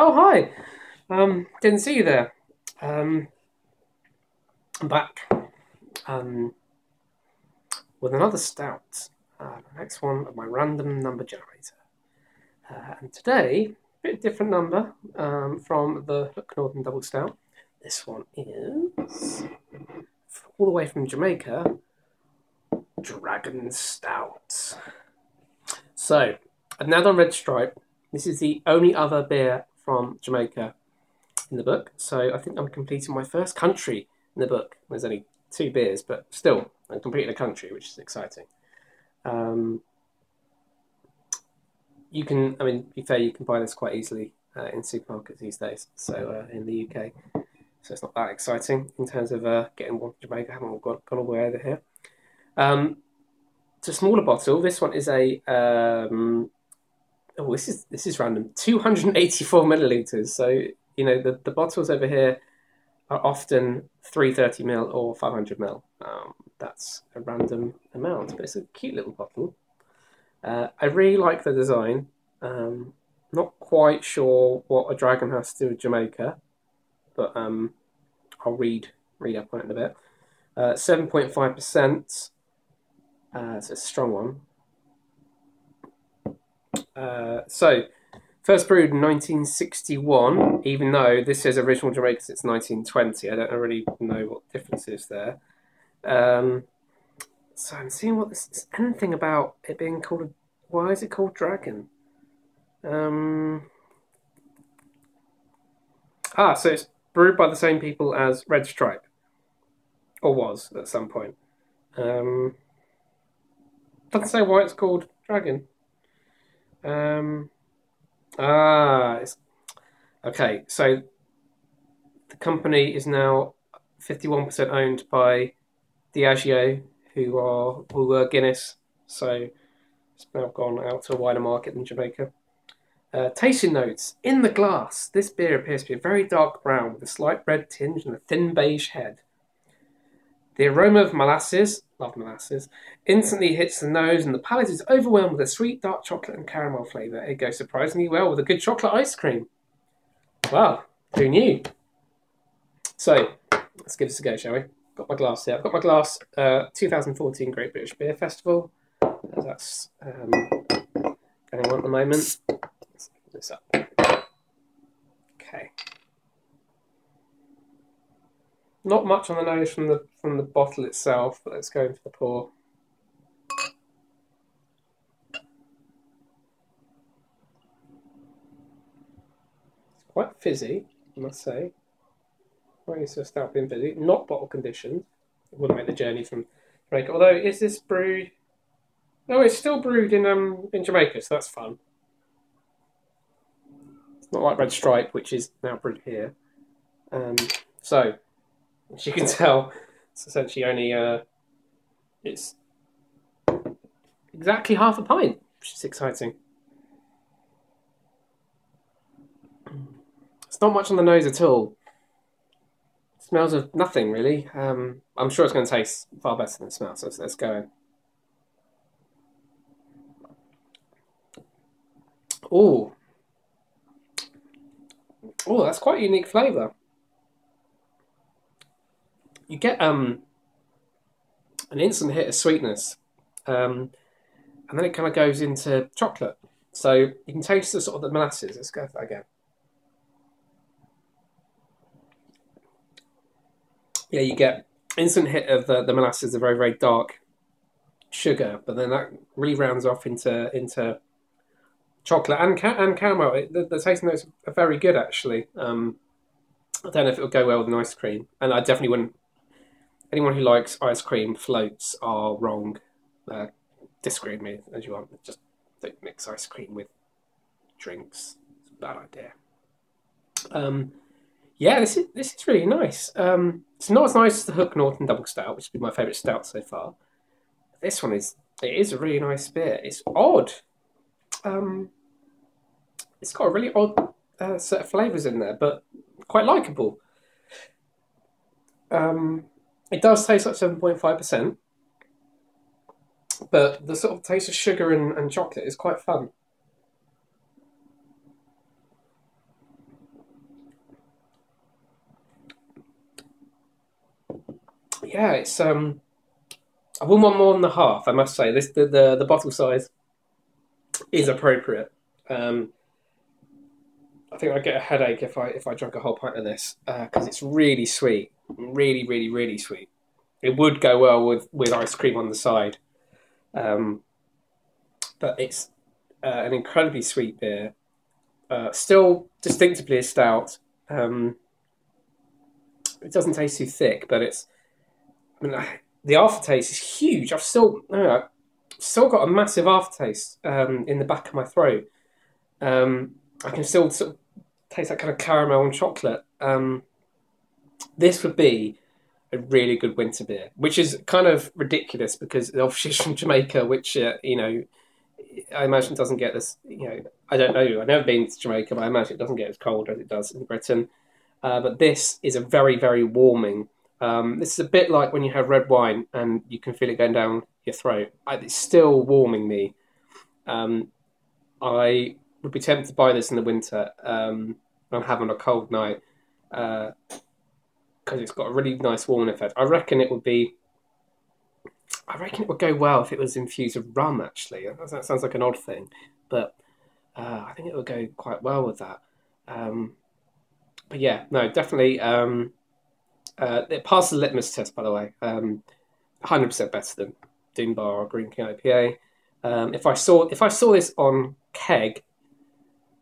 Oh, hi. Um, didn't see you there. Um, I'm back. Um, with another stout. Uh, the next one of my random number generator. Uh, and today, a bit different number um, from the Northern Double Stout. This one is all the way from Jamaica, Dragon Stout. So, another red stripe. This is the only other beer from Jamaica in the book. So I think I'm completing my first country in the book. There's only two beers, but still, I'm completing a country, which is exciting. Um, you can, I mean, be fair, you can buy this quite easily uh, in supermarkets these days. So uh, in the UK, so it's not that exciting in terms of uh, getting one from Jamaica. I haven't gone, gone all the way over here. Um, it's a smaller bottle. This one is a um, oh, this is this is random. Two hundred and eighty-four milliliters. So you know the the bottles over here are often three thirty ml or five hundred ml. Um, that's a random amount, but it's a cute little bottle. Uh, I really like the design. Um, not quite sure what a dragon has to do with Jamaica, but um, I'll read read up on it in a bit. Uh, seven point five percent. Uh, it's a strong one. Uh, so, first brewed in 1961, even though this says original Jamaica since 1920. I don't really know what difference is there. Um, so I'm seeing what this is anything about it being called. A, why is it called Dragon? Um, ah, so it's brewed by the same people as Red Stripe, or was at some point. Um, doesn't say why it's called Dragon. Um, ah, okay. So the company is now fifty-one percent owned by Diageo, who are who were Guinness. So it's now gone out to a wider market than Jamaica. Uh, tasting notes in the glass. This beer appears to be a very dark brown with a slight red tinge and a thin beige head. The aroma of molasses, love molasses, instantly hits the nose and the palate is overwhelmed with a sweet dark chocolate and caramel flavour. It goes surprisingly well with a good chocolate ice cream. Wow, who knew? So, let's give this a go, shall we? Got my glass here. I've got my glass, uh, 2014 Great British Beer Festival. That's um, going on at the moment. Let's open this up. Okay. Not much on the nose from the from the bottle itself, but let's go into the pour. It's quite fizzy, I must say. Quite used to start being fizzy. Not bottle conditioned. It wouldn't make the journey from Jamaica. Although, is this brewed? No, it's still brewed in um in Jamaica, so that's fun. It's not like Red Stripe, which is now brewed here. Um, so as you can tell, it's essentially only uh, it's exactly half a pint, which is exciting. It's not much on the nose at all. It smells of nothing really. Um, I'm sure it's going to taste far better than it smells. So let's go in. Oh, oh, that's quite a unique flavour you get um, an instant hit of sweetness, um, and then it kind of goes into chocolate. So you can taste the sort of the molasses. Let's go for that again. Yeah, you get instant hit of the, the molasses, the very very dark sugar, but then that really rounds off into into chocolate and ca- and caramel. It, the, the taste notes are very good actually. Um, I don't know if it would go well with an ice cream, and I definitely wouldn't anyone who likes ice cream floats are wrong. Uh, disagree with me as you want. Just don't mix ice cream with drinks. It's a bad idea. Um, yeah, this is this is really nice. Um, it's not as nice as the Hook Norton Double Stout, which has been my favourite stout so far. This one is it is a really nice beer. It's odd. Um, it's got a really odd uh, set of flavours in there, but quite likable. Um, it does taste like 7.5%, but the sort of taste of sugar and, and chocolate is quite fun. Yeah, it's um, I wouldn't want more than the half. I must say this the the, the bottle size is appropriate. Um, I think I'd get a headache if I if I drank a whole pint of this because uh, it's really sweet really, really, really sweet. It would go well with with ice cream on the side, um, but it's uh, an incredibly sweet beer. Uh, still distinctively a stout. Um, it doesn't taste too thick, but it's. I mean, the aftertaste is huge. I've still, I've still got a massive aftertaste um, in the back of my throat. Um, I can still sort of taste that kind of caramel and chocolate. Um, this would be a really good winter beer, which is kind of ridiculous because obviously it's from Jamaica, which uh, you know I imagine doesn't get this. You know, I don't know. I've never been to Jamaica, but I imagine it doesn't get as cold as it does in Britain. Uh, but this is a very, very warming. Um, this is a bit like when you have red wine and you can feel it going down your throat. It's still warming me. Um, I would be tempted to buy this in the winter um, I'm having a cold night because it's got a really nice warming effect. I reckon it would be I reckon it would go well if it was infused with rum. Actually, that sounds like an odd thing, but uh, I think it would go quite well with that. Um, but yeah, no, definitely. Um, uh, it passed the litmus test, by the way. Um, 100% better than Doom Bar or Greene King IPA. Um, if I saw if I saw this on keg,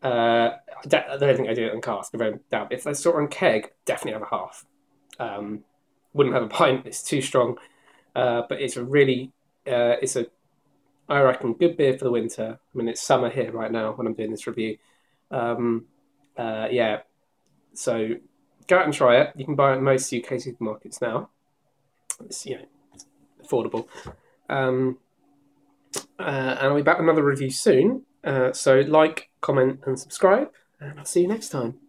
uh, I don't think I do it on cask. I doubt. If I saw it on keg, definitely have a half. Um, wouldn't have a pint. It's too strong. Uh, but it's a really, uh, it's a, I reckon, good beer for the winter. I mean, it's summer here right now when I'm doing this review. Um, uh, yeah, so go out and try it. You can buy it in most UK supermarkets now. It's you know affordable. Um, uh, and I'll be back with another review soon. Uh, so like, comment, and subscribe, and I'll see you next time.